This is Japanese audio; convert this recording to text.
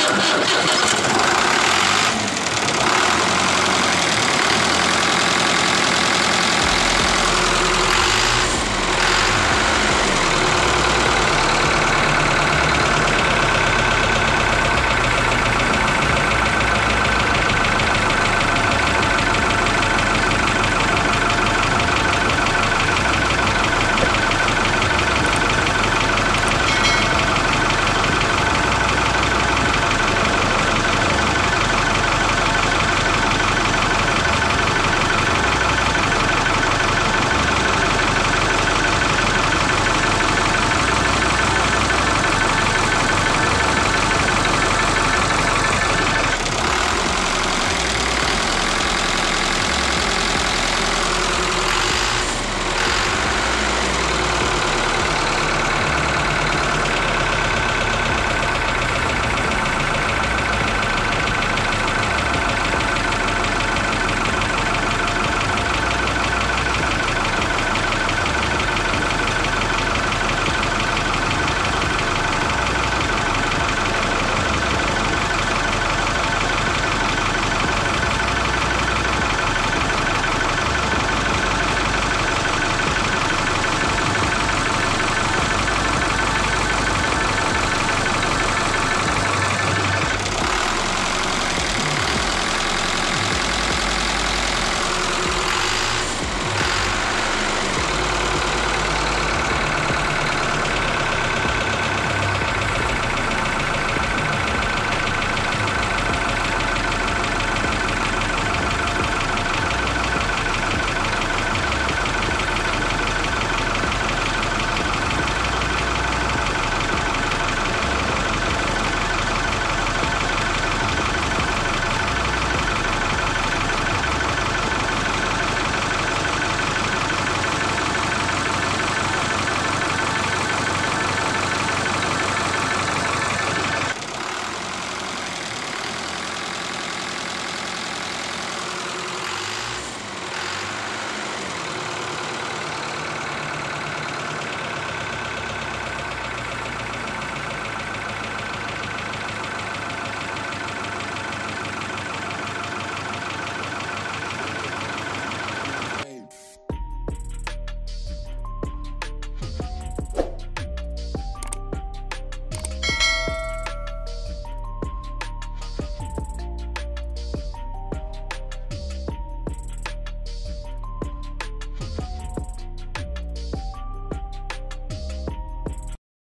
ハハハハ!